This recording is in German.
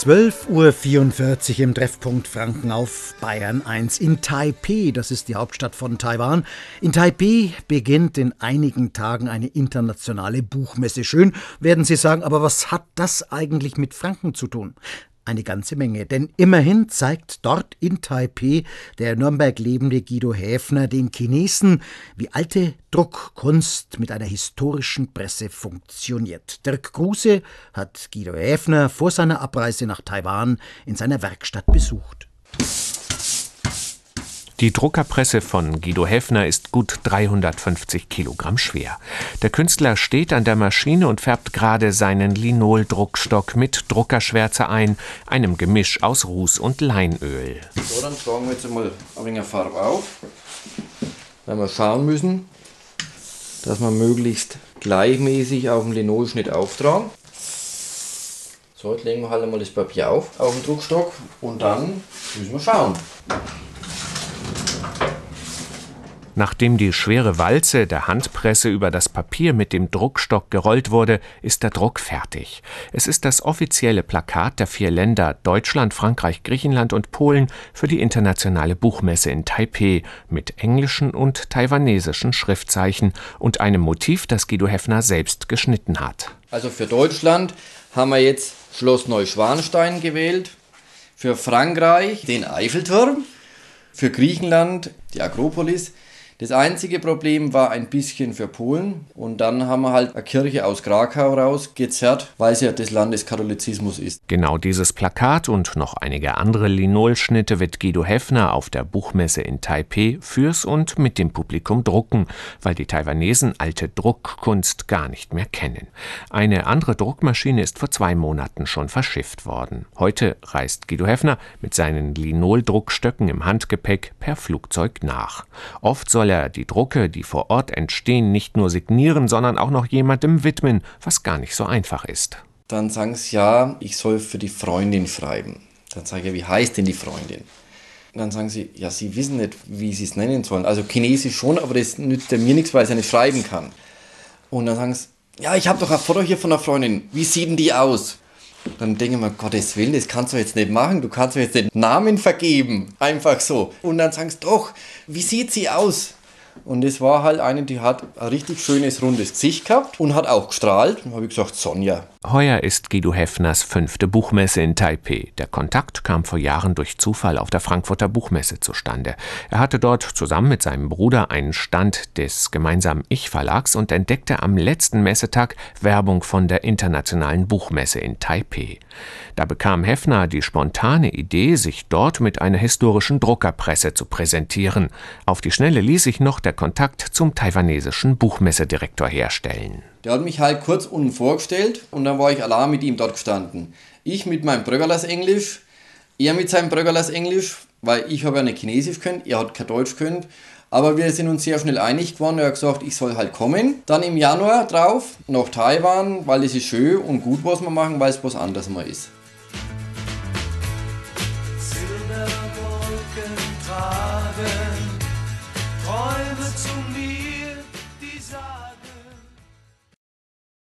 12.44 Uhr im Treffpunkt Franken auf Bayern 1 in Taipei, das ist die Hauptstadt von Taiwan. In Taipei beginnt in einigen Tagen eine internationale Buchmesse. Schön, werden Sie sagen, aber was hat das eigentlich mit Franken zu tun? Eine ganze Menge, denn immerhin zeigt dort in Taipei der Nürnberg lebende Guido Häfner den Chinesen, wie alte Druckkunst mit einer historischen Presse funktioniert. Dirk Kruse hat Guido Häfner vor seiner Abreise nach Taiwan in seiner Werkstatt besucht. Die Druckerpresse von Guido Heffner ist gut 350 Kilogramm schwer. Der Künstler steht an der Maschine und färbt gerade seinen Linoldruckstock mit Druckerschwärze ein, einem Gemisch aus Ruß und Leinöl. So, dann tragen wir jetzt mal ein wenig Farbe auf, weil wir schauen müssen, dass wir möglichst gleichmäßig auf dem Linolschnitt auftragen. So, jetzt legen wir halt einmal das Papier auf, auf den Druckstock und dann müssen wir schauen. Nachdem die schwere Walze der Handpresse über das Papier mit dem Druckstock gerollt wurde, ist der Druck fertig. Es ist das offizielle Plakat der vier Länder Deutschland, Frankreich, Griechenland und Polen für die internationale Buchmesse in Taipeh mit englischen und taiwanesischen Schriftzeichen und einem Motiv, das Guido Heffner selbst geschnitten hat. Also für Deutschland haben wir jetzt Schloss Neuschwanstein gewählt, für Frankreich den Eiffelturm, für Griechenland die Akropolis, das einzige Problem war ein bisschen für Polen und dann haben wir halt eine Kirche aus Krakau rausgezerrt, weil es ja des Landes Katholizismus ist. Genau dieses Plakat und noch einige andere Linolschnitte wird Guido Heffner auf der Buchmesse in Taipeh fürs und mit dem Publikum drucken, weil die Taiwanesen alte Druckkunst gar nicht mehr kennen. Eine andere Druckmaschine ist vor zwei Monaten schon verschifft worden. Heute reist Guido Heffner mit seinen Linoldruckstöcken im Handgepäck per Flugzeug nach. Oft soll er die Drucke, die vor Ort entstehen, nicht nur signieren, sondern auch noch jemandem widmen, was gar nicht so einfach ist. Dann sagen sie ja, ich soll für die Freundin schreiben. Dann sage ich, wie heißt denn die Freundin? dann sagen sie, ja, sie wissen nicht, wie sie es nennen sollen. Also Chinesisch schon, aber das nützt mir nichts, weil ich ja nicht schreiben kann. Und dann sagen sie, ja, ich habe doch ein Foto hier von einer Freundin. Wie sieht denn die aus? Dann denke ich mir, Gottes Willen, das kannst du jetzt nicht machen. Du kannst mir jetzt den Namen vergeben. Einfach so. Und dann sagen sie, doch, wie sieht sie aus? Und es war halt eine, die hat ein richtig schönes rundes Gesicht gehabt und hat auch gestrahlt. Und habe ich gesagt, Sonja. Heuer ist Guido Heffners fünfte Buchmesse in Taipei. Der Kontakt kam vor Jahren durch Zufall auf der Frankfurter Buchmesse zustande. Er hatte dort zusammen mit seinem Bruder einen Stand des gemeinsamen Ich-Verlags und entdeckte am letzten Messetag Werbung von der internationalen Buchmesse in Taipei. Da bekam Heffner die spontane Idee, sich dort mit einer historischen Druckerpresse zu präsentieren. Auf die Schnelle ließ sich noch der Kontakt zum taiwanesischen Buchmessedirektor herstellen. Der hat mich halt kurz unten vorgestellt und dann war ich allein mit ihm dort gestanden. Ich mit meinem Brögerlers Englisch, er mit seinem Brögerlers Englisch, weil ich habe ja nicht Chinesisch können, er hat kein Deutsch können. Aber wir sind uns sehr schnell einig geworden. Er hat gesagt, ich soll halt kommen. Dann im Januar drauf nach Taiwan, weil es ist schön und gut, was wir machen, weil es was anderes mal ist.